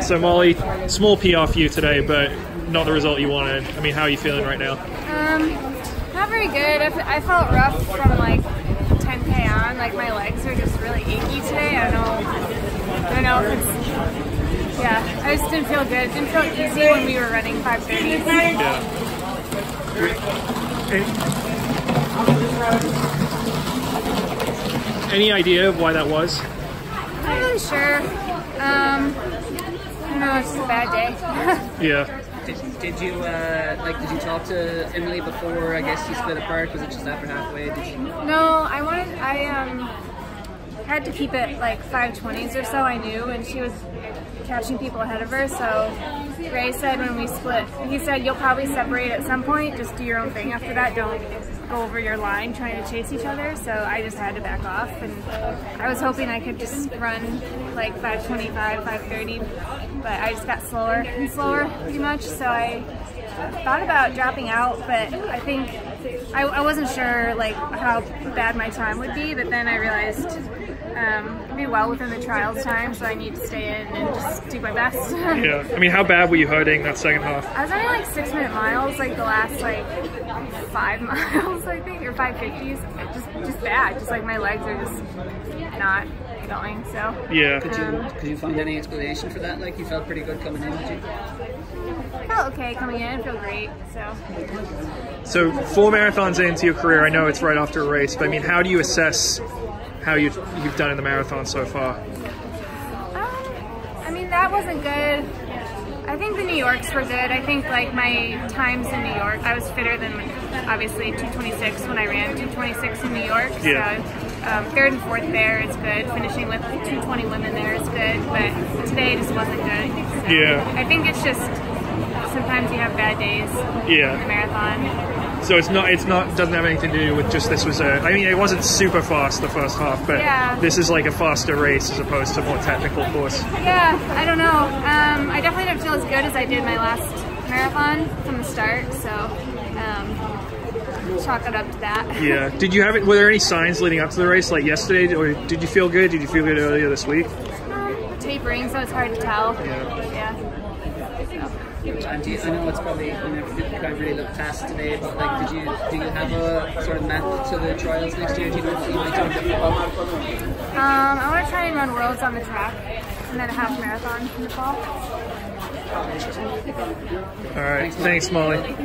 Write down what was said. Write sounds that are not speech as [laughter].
So Molly, small PR for you today, but not the result you wanted. I mean, how are you feeling right now? Um, not very good. I, f- I felt rough from like 10k on. Like my legs are just really achy today. I don't know. I don't know if it's. Yeah, I just didn't feel good. It didn't feel easy when we were running 5:30. Yeah. Any, idea of why that was? Not really sure. Um, know. It's just a bad day. [laughs] Yeah. Did, did you uh, like? Did you talk to Emily before? I guess you split apart. Was it just after halfway? Did you? No, I wanted. I um had to keep it like 520s or so. I knew, and she was catching people ahead of her. So Ray said when we split, he said you'll probably separate at some point. Just do your own thing after that. Don't go over your line trying to chase each other. So I just had to back off, and I was hoping I could just run like 525, 530, but I just got slower and slower pretty much. So I thought about dropping out, but I think I, I wasn't sure like how bad my time would be. But then I realized um, I'd be well within the trials time, so I need to stay in and just do my best. [laughs] Yeah. I mean, how bad were you hurting that second half? I was running like six minute miles, like the last like five [laughs] miles, I think, or five fifties. Just, just bad. Just like my legs are just not going. So Yeah. Could you Um, could you find any explanation for that? Like you felt pretty good coming in, did you? I felt okay coming in. I feel great. So. So four marathons into your career, I know it's right after a race, but I mean, how do you assess how you've, you've done in the marathon so far? Um, I mean, that wasn't good. I think the New Yorks were good. I think like my times in New York, I was fitter than obviously 226 when I ran 226 in New York. Yeah. So um, third and fourth there is good. Finishing with 220 women there is good. But today just wasn't good. So Yeah. I think it's just sometimes you have bad days in the Yeah. marathon. So it's not it's not doesn't have anything to do with just this was a. I mean, it wasn't super fast the first half, but Yeah. this is like a faster race as opposed to more technical course. Yeah, I don't know. Um, I definitely don't feel as good as I did my last marathon from the start, so um, chalk it up to that. [laughs] Yeah. Did you have it? Were there any signs leading up to the race, like yesterday, or did you feel good? Did you feel good earlier this week? Um, tapering, so it's hard to tell. Yeah. Yeah. And do you, I know it's probably you never you can't really look past today, but like, did you do you have a sort of map to the trials next year? Do you know what you might do in? Um, I want to try and run worlds on the track, and then a half marathon in the fall. All right. Thanks, Molly.